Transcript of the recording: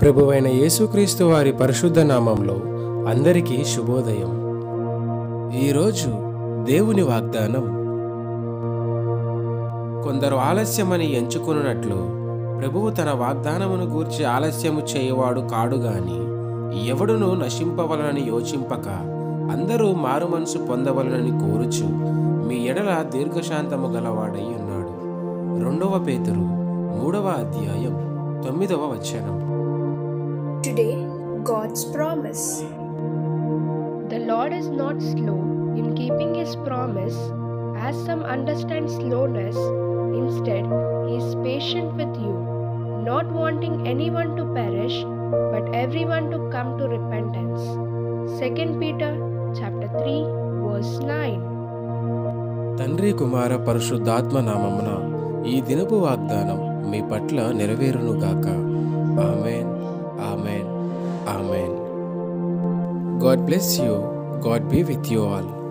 ప్రభువైన యేసుక్రీస్తు వారి పరిశుద్ధ నామంలో అందరికీ శుభోదయం. ఈరోజు దేవుని వాగ్దానం. కొందరు ఆలస్యమని ఎంచుకున్నట్లు ప్రభువు తన వాగ్దానమును గూర్చి ఆలస్యము చేయవాడు కాడు గాని ఎవడును నశింపవలనని యోచింపక అందరూ మారుమనసు పొందవలనని కోరుచు మీ ఎడల దీర్ఘశాంతము గలవాడై ఉన్నాడు. రెండవ పేతురు మూడవ అధ్యాయం తొమ్మిదవ వచనం. Today, God's promise. The Lord is not slow in keeping his promise, as some understand slowness. Instead, he is patient with you, not wanting anyone to perish, but everyone to come to repentance. 2 Peter chapter 3 verse 9. తండ్రి కుమార పరిశుద్ధాత్మ నామమున ఈ దినపు వాగ్దానం మీ పట్ల నెరవేరునుగాక amen God bless you. God be with you all.